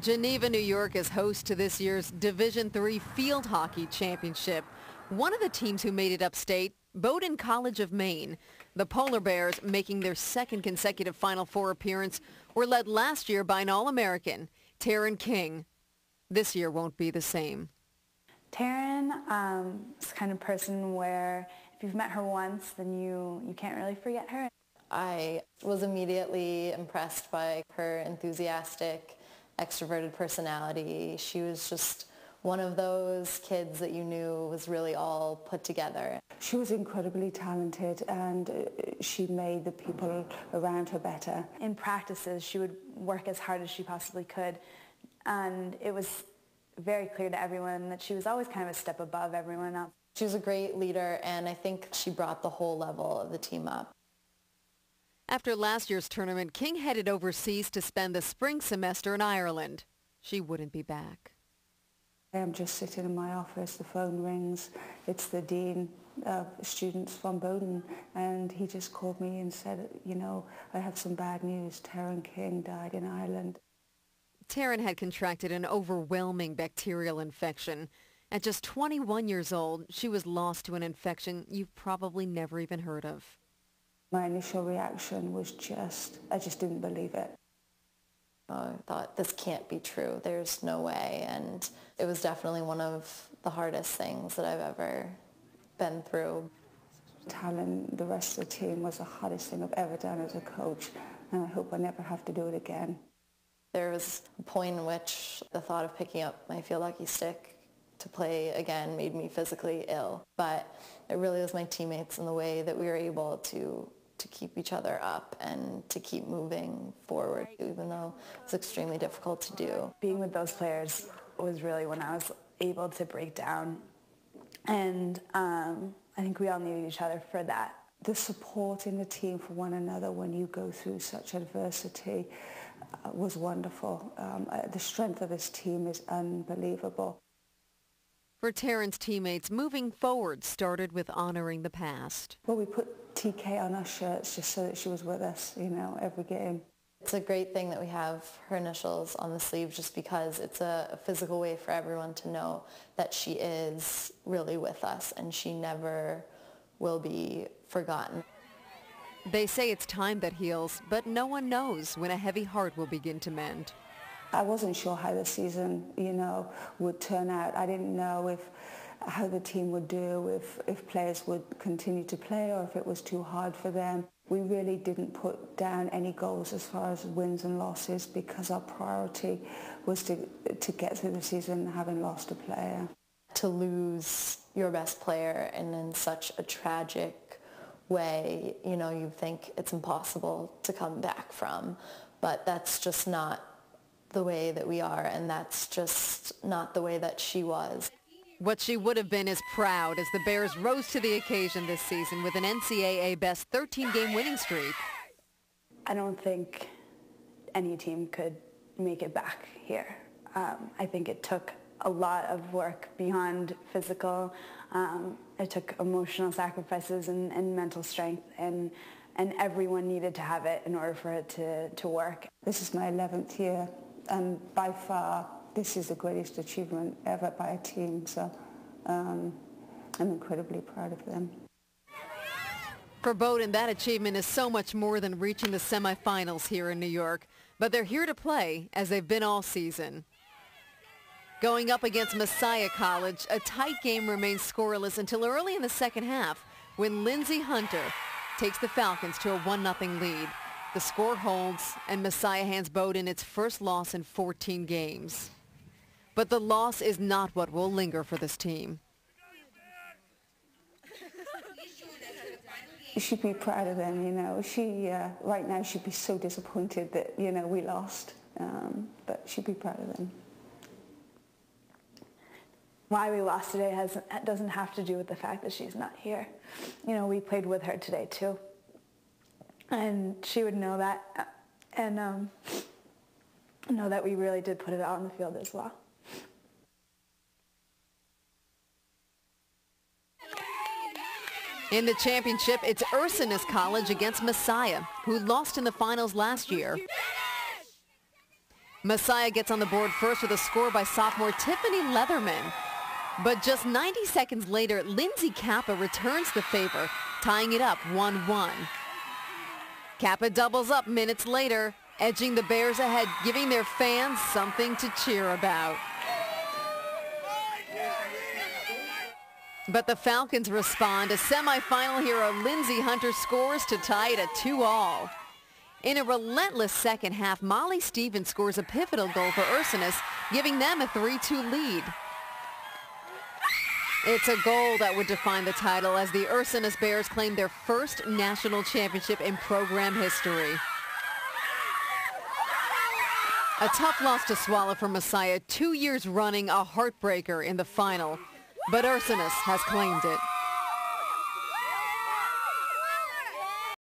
Geneva, New York is host to this year's Division III Field Hockey Championship. One of the teams who made it upstate, Bowdoin College of Maine. The Polar Bears, making their second consecutive Final Four appearance, were led last year by an All-American, Taryn King. This year won't be the same. Taryn um, is the kind of person where if you've met her once, then you, you can't really forget her. I was immediately impressed by her enthusiastic extroverted personality. She was just one of those kids that you knew was really all put together. She was incredibly talented and uh, she made the people around her better. In practices, she would work as hard as she possibly could and it was very clear to everyone that she was always kind of a step above everyone else. She was a great leader and I think she brought the whole level of the team up. After last year's tournament, King headed overseas to spend the spring semester in Ireland. She wouldn't be back. I'm just sitting in my office, the phone rings, it's the Dean of Students from Bowdoin, and he just called me and said, you know, I have some bad news, Taryn King died in Ireland. Taryn had contracted an overwhelming bacterial infection. At just 21 years old, she was lost to an infection you've probably never even heard of. My initial reaction was just, I just didn't believe it. I thought, this can't be true. There's no way. And it was definitely one of the hardest things that I've ever been through. Telling the rest of the team was the hardest thing I've ever done as a coach, and I hope I never have to do it again. There was a point in which the thought of picking up my field hockey stick to play again made me physically ill. But it really was my teammates and the way that we were able to to keep each other up and to keep moving forward, even though it's extremely difficult to do. Being with those players was really when I was able to break down. And um, I think we all needed each other for that. The support in the team for one another when you go through such adversity uh, was wonderful. Um, uh, the strength of this team is unbelievable. For Taryn's teammates, moving forward started with honoring the past. Well, we put TK on our shirts just so that she was with us, you know, every game. It's a great thing that we have her initials on the sleeve just because it's a, a physical way for everyone to know that she is really with us and she never will be forgotten. They say it's time that heals, but no one knows when a heavy heart will begin to mend. I wasn't sure how the season, you know, would turn out. I didn't know if how the team would do, if, if players would continue to play or if it was too hard for them. We really didn't put down any goals as far as wins and losses because our priority was to, to get through the season having lost a player. To lose your best player and in such a tragic way, you know, you think it's impossible to come back from. But that's just not the way that we are, and that's just not the way that she was. What she would have been is proud as the Bears rose to the occasion this season with an NCAA best 13-game winning streak. I don't think any team could make it back here. Um, I think it took a lot of work beyond physical. Um, it took emotional sacrifices and, and mental strength, and, and everyone needed to have it in order for it to, to work. This is my 11th year and by far this is the greatest achievement ever by a team. So um, I'm incredibly proud of them. For Bowdoin, that achievement is so much more than reaching the semifinals here in New York. But they're here to play, as they've been all season. Going up against Messiah College, a tight game remains scoreless until early in the second half when Lindsey Hunter takes the Falcons to a 1-0 lead. The score holds, and Messiah hands Bowdoin its first loss in 14 games. But the loss is not what will linger for this team. Should be proud of them, you know. She, uh, right now, she'd be so disappointed that, you know, we lost. Um, but she'd be proud of them. Why we lost today has, doesn't have to do with the fact that she's not here. You know, we played with her today, too and she would know that and um, know that we really did put it out in the field as well. In the championship, it's Ursinus College against Messiah, who lost in the finals last year. Messiah gets on the board first with a score by sophomore Tiffany Leatherman. But just 90 seconds later, Lindsay Kappa returns the favor, tying it up 1-1. Kappa doubles up minutes later, edging the Bears ahead, giving their fans something to cheer about. But the Falcons respond. A semifinal hero Lindsay Hunter scores to tie it at 2-all. In a relentless second half, Molly Stevens scores a pivotal goal for Ursinus, giving them a 3-2 lead. It's a goal that would define the title as the Ursinus Bears claim their first national championship in program history. A tough loss to swallow for Messiah, two years running a heartbreaker in the final but Ursinus has claimed it.